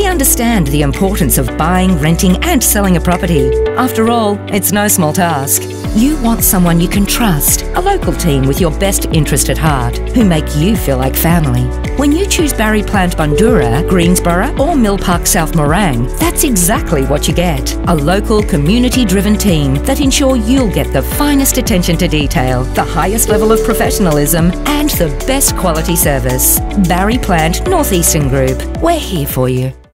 We understand the importance of buying, renting, and selling a property. After all, it's no small task. You want someone you can trust, a local team with your best interest at heart, who make you feel like family. When you choose Barry Plant Bundoora, Greensborough, or Mill Park South Morang, that's exactly what you get. A local, community driven team that ensure you'll get the finest attention to detail, the highest level of professionalism, and the best quality service. Barry Plant Northeastern Group. We're here for you.